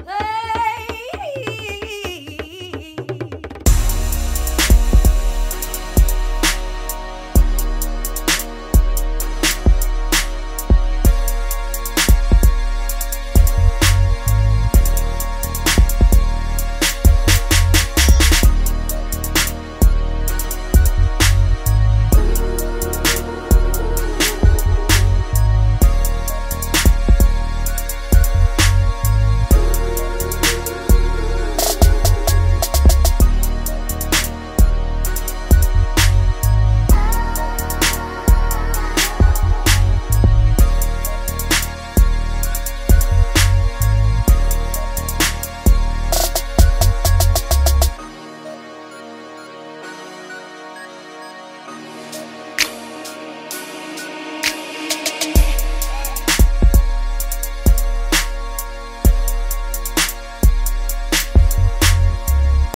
Hey!